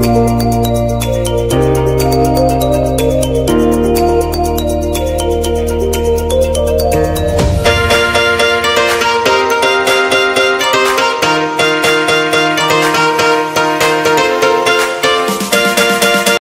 Música